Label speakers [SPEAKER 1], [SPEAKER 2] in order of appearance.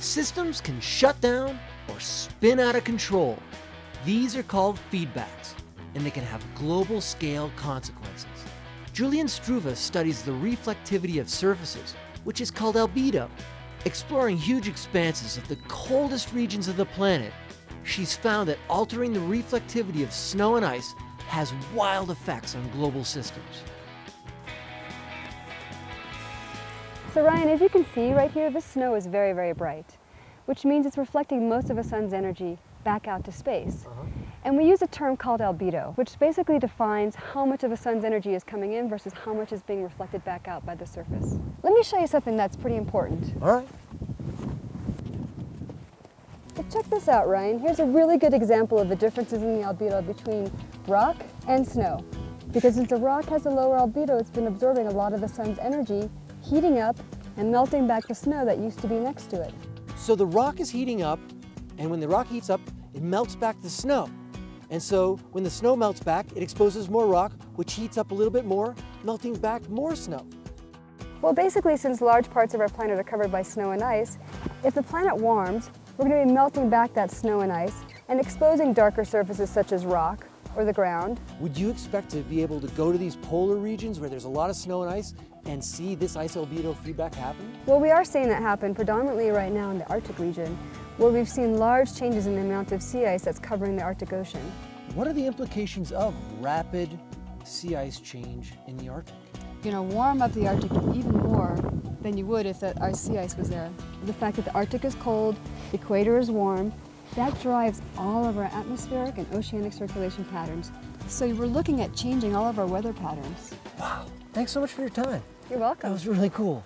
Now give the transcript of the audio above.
[SPEAKER 1] Systems can shut down or spin out of control. These are called feedbacks, and they can have global scale consequences. Julienne Stroeve studies the reflectivity of surfaces, which is called albedo. Exploring huge expanses of the coldest regions of the planet, she's found that altering the reflectivity of snow and ice has wild effects on global systems.
[SPEAKER 2] So Ryan, as you can see right here, the snow is very, very bright, which means it's reflecting most of the sun's energy back out to space. Uh -huh. And we use a term called albedo, which basically defines how much of the sun's energy is coming in versus how much is being reflected back out by the surface. Let me show you something that's pretty important.
[SPEAKER 1] All right.
[SPEAKER 2] Check this out, Ryan. Here's a really good example of the differences in the albedo between rock and snow. Because since the rock has a lower albedo, it's been absorbing a lot of the sun's energy, heating up and melting back the snow that used to be next to it.
[SPEAKER 1] So the rock is heating up, and when the rock heats up, it melts back the snow. And so when the snow melts back, it exposes more rock, which heats up a little bit more, melting back more snow.
[SPEAKER 2] Well, basically, since large parts of our planet are covered by snow and ice, if the planet warms, we're going to be melting back that snow and ice and exposing darker surfaces such as rock or the ground.
[SPEAKER 1] Would you expect to be able to go to these polar regions where there's a lot of snow and ice and see this ice albedo feedback happen?
[SPEAKER 2] Well, we are seeing that happen predominantly right now in the Arctic region, where we've seen large changes in the amount of sea ice that's covering the Arctic Ocean.
[SPEAKER 1] What are the implications of rapid sea ice change in the Arctic?
[SPEAKER 2] You're going to warm up the Arctic even more than you would if the, our sea ice was there. The fact that the Arctic is cold, the equator is warm, that drives all of our atmospheric and oceanic circulation patterns. So we're looking at changing all of our weather patterns.
[SPEAKER 1] Wow, thanks so much for your time.
[SPEAKER 2] You're welcome.
[SPEAKER 1] That was really cool.